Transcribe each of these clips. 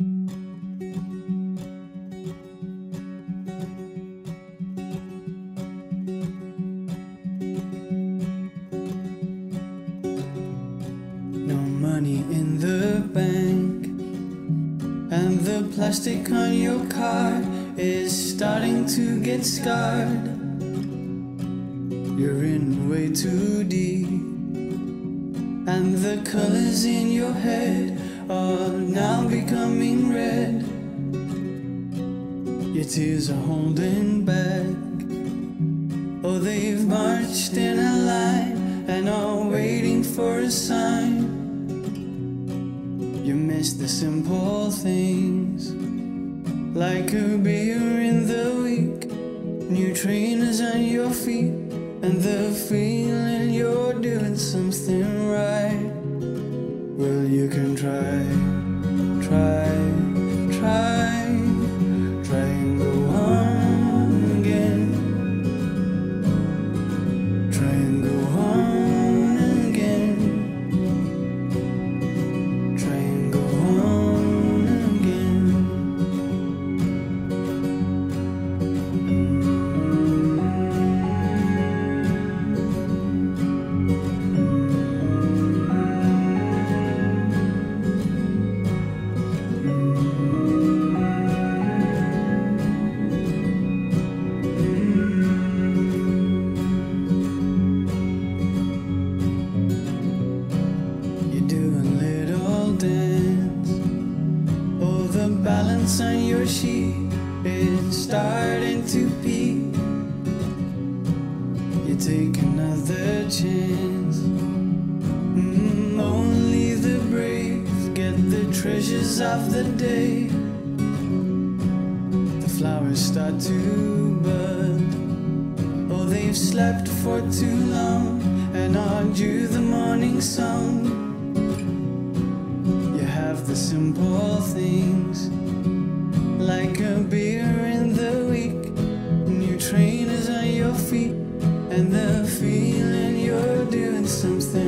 No money in the bank, and the plastic on your card is starting to get scarred. You're in way too deep, and the colors in your head are now becoming red. Your tears are holding back. Oh, they've marched in a line and are waiting for a sign. You miss the simple things, like a beer balance on your sheet is starting to peak. You take another chance. Mm, only the brave get the treasures of the day. The flowers start to bud. Oh, they've slept for too long and are due the morning sun. You have the simple things and the feeling you're doing something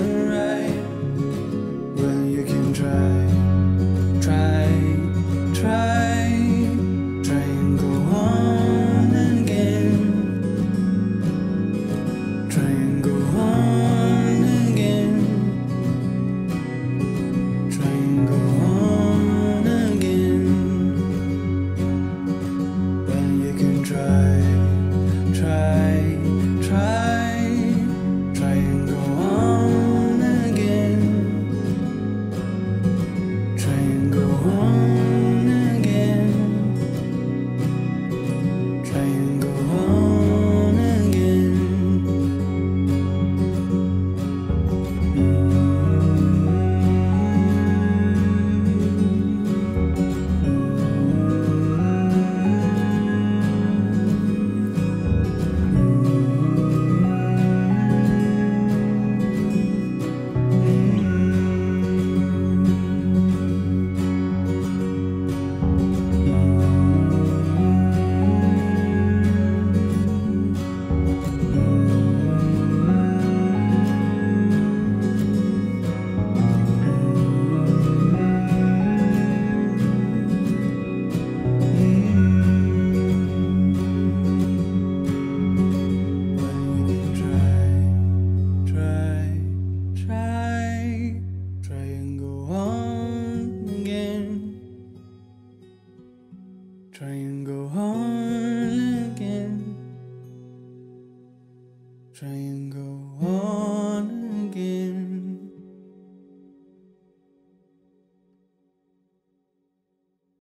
Try